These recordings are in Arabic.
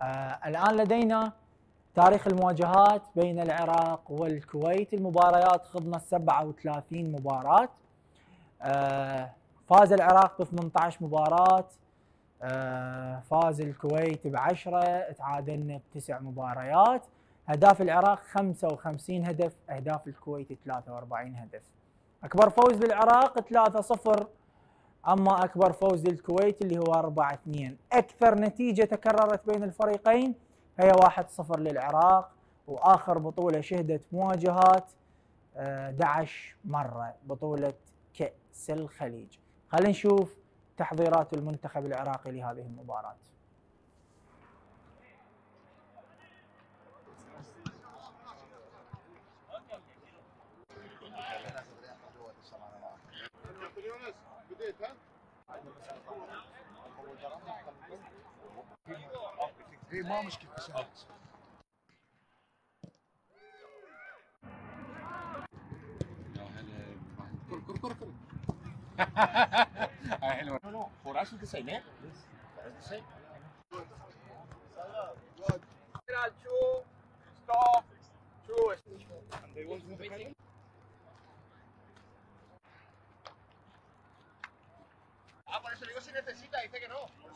آه، الآن لدينا تاريخ المواجهات بين العراق والكويت. المباريات خضنا 37 مباراة. آه، فاز العراق ب 18 مباراة. آه، فاز الكويت ب 10 تعادلنا بتسع مباريات. أهداف العراق 55 هدف أهداف الكويت 43 هدف. أكبر فوز للعراق 3-0 أما أكبر فوز للكويت اللي هو 4 2 أكثر نتيجة تكررت بين الفريقين هي 1 0 للعراق وآخر بطولة شهدت مواجهات آه، 11 مرة بطولة كأس الخليج. خلينا نشوف تحضيرات المنتخب العراقي لهذه المباراة. Vamos que precisamos. كر كر كر كر حلوة stop, two. And they. Ah, por eso digo si necesita, dice que no.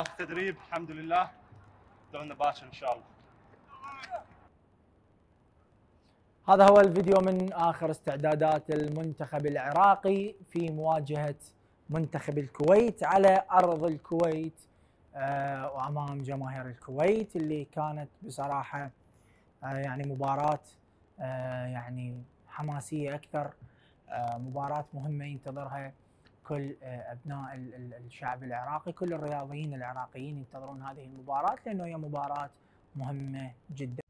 آخر تدريب الحمد لله. طلعنا باكر إن شاء الله. هذا هو الفيديو من آخر استعدادات المنتخب العراقي في مواجهة منتخب الكويت على أرض الكويت آه، وأمام جماهير الكويت اللي كانت بصراحة آه، يعني مباراة آه، يعني حماسية أكثر مباراة مهمة ينتظرها كل آه، أبناء الشعب العراقي كل الرياضيين العراقيين ينتظرون هذه المباراة لأنه هي مباراة مهمة جدا.